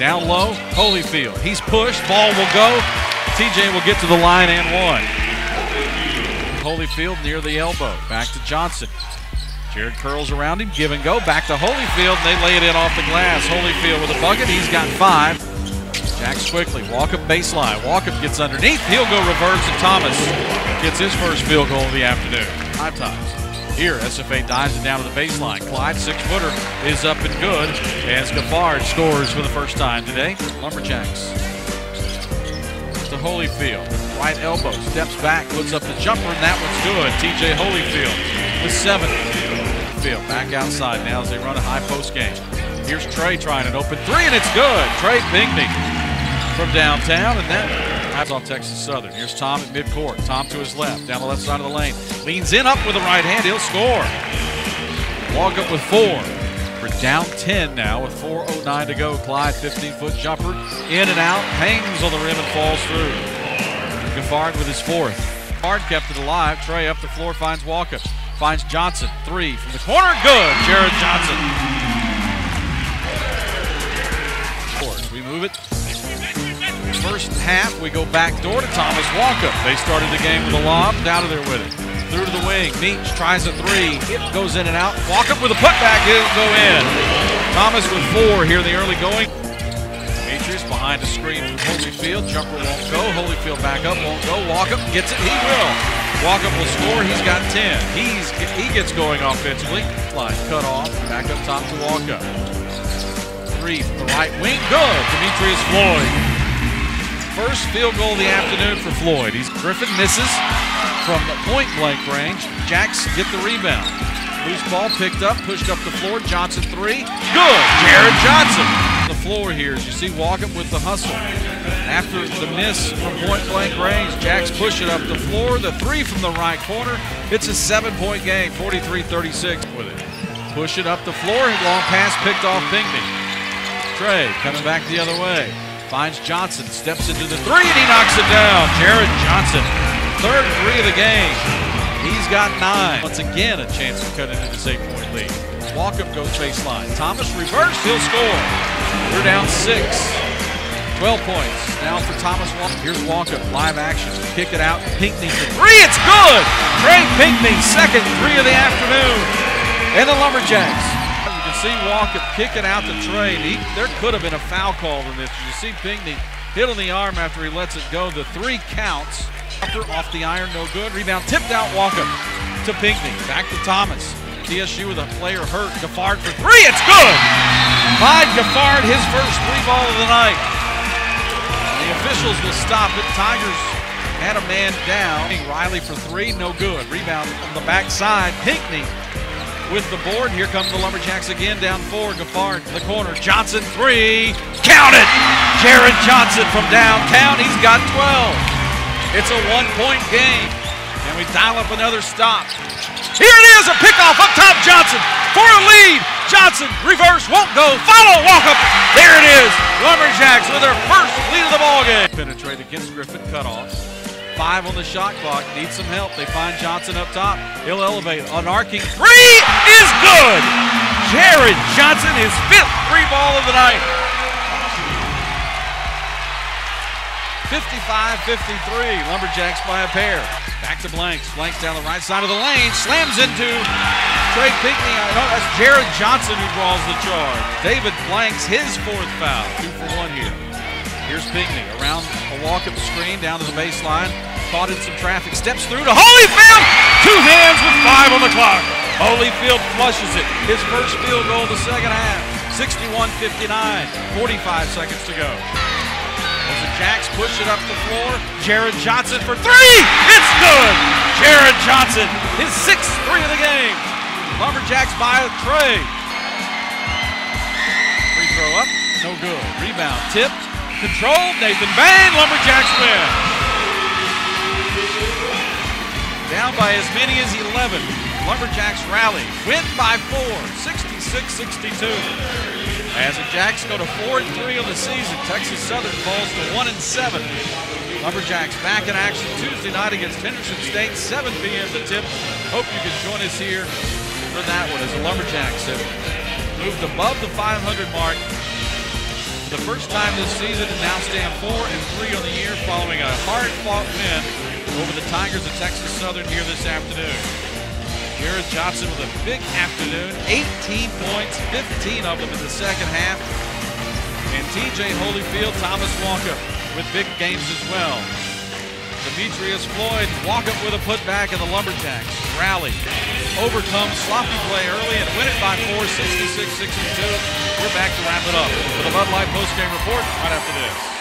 Down low. Holyfield. He's pushed. Ball will go. TJ will get to the line and one. Holyfield near the elbow. Back to Johnson. Jared curls around him. Give and go. Back to Holyfield. And they lay it in off the glass. Holyfield with a bucket. He's got five. Jacks quickly. Walkup baseline. Walkup gets underneath. He'll go reverse. And Thomas gets his first field goal of the afternoon. Five times. Here, SFA dives it down to the baseline. Clyde, six footer, is up and good as Geffrard scores for the first time today. Lumberjacks to Holyfield. Right elbow, steps back, puts up the jumper, and that one's good. TJ Holyfield with seven. Field back outside now as they run a high post game. Here's Trey trying an open three, and it's good. Trey Pinckney from downtown, and that that's off Texas Southern. Here's Tom at midcourt. Tom to his left, down the left side of the lane. Leans in up with the right hand. He'll score. Walkup with four. We're down 10 now with 4.09 to go. Clyde, 15 foot jumper, in and out, hangs on the rim and falls through. Geffrard with his fourth. Hard kept it alive. Trey up the floor finds Walkup. Finds Johnson. Three from the corner. Good. Jared Johnson. We move it first half, we go back door to Thomas Walkup. They started the game with a lob, down of there with it. Through to the wing. Meach tries a three. It goes in and out. Walkup with a putback. It'll go in. Thomas with four here in the early going. Demetrius behind the screen Holyfield. Jumper won't go. Holyfield back up, won't go. Walkup gets it. He will. Walkup will score. He's got 10. He's He gets going offensively. Line cut off. Back up top to Walkup. Three from the right wing. Good. Demetrius Floyd first field goal of the afternoon for Floyd. He's Griffin misses from the point blank range. Jacks get the rebound. Loose ball picked up, pushed up the floor. Johnson three. Good. Jared Johnson. The floor here as you see Walkup with the hustle. After the miss from point blank range, Jacks push it up the floor. The three from the right corner. It's a seven point game, 43 36 with it. Push it up the floor. Long pass picked off Pinckney. Trey coming back the other way. Finds Johnson, steps into the three, and he knocks it down. Jared Johnson, third three of the game. He's got nine. Once again, a chance to cut into this eight-point lead. Walkup goes baseline. Thomas reverse, he'll score. We're down six. 12 points now for Thomas Walkup. Here's Walkup, live action. Kick it out. Pinckney for three. It's good. Trey Pinckney, second three of the afternoon. And the Lumberjacks see Walkup kicking out the Trey. He, there could have been a foul call in this. You see Pinckney hit on the arm after he lets it go. The three counts. Off the iron, no good. Rebound tipped out Walkup to Pinckney. Back to Thomas. TSU with a player hurt. Geffrard for three. It's good. by Geffrard, his first three ball of the night. The officials will stop it. Tigers had a man down. Riley for three, no good. Rebound on the backside. Pinckney with the board. Here comes the Lumberjacks again, down four. Geffrard in the corner. Johnson, three. Count it! Jared Johnson from downtown. He's got 12. It's a one point game. And we dial up another stop. Here it is, a pickoff up top. Johnson for a lead. Johnson, reverse, won't go. Follow, Walkup. There it is. Lumberjacks with their first lead of the ball game. Penetrate against Griffin, cut off five on the shot clock. Need some help. They find Johnson up top. He'll elevate. An arcing three is good. Jared Johnson, his fifth three ball of the night. 55-53. Lumberjacks by a pair. Back to Blanks. Blanks down the right side of the lane. Slams into Trey Pinckney. No, that's Jared Johnson who draws the charge. David Blanks, his fourth foul. Two for one here. Here's Pinckney around a Walkup screen down to the baseline. Caught in some traffic. Steps through to Holyfield. Two hands with five on the clock. Holyfield flushes it. His first field goal of the second half. 61-59. 45 seconds to go. As the Jacks push it up the floor. Jared Johnson for three. It's good. Jared Johnson, his sixth three of the game. Lumberjacks by a trey. Free throw up. No good. Rebound. Tip. Controlled, Nathan Bain, Lumberjacks win. Down by as many as 11. Lumberjacks rally, win by four, 66-62. As the Jacks go to four and three on the season, Texas Southern falls to one and seven. Lumberjacks back in action Tuesday night against Henderson State, 7 p.m. the tip. Hope you can join us here for that one as the Lumberjacks have moved above the 500 mark the first time this season and now stand 4 and 3 on the year following a hard-fought win over the Tigers of Texas Southern here this afternoon. Jared Johnson with a big afternoon, 18 points, 15 of them in the second half. And TJ Holyfield, Thomas Walkup with big games as well. Demetrius Floyd Walkup with a putback and the Lumberjacks rally, overcome sloppy play early and win it by four, 66-62. We're back to wrap it up with a Bud Light postgame report right after this.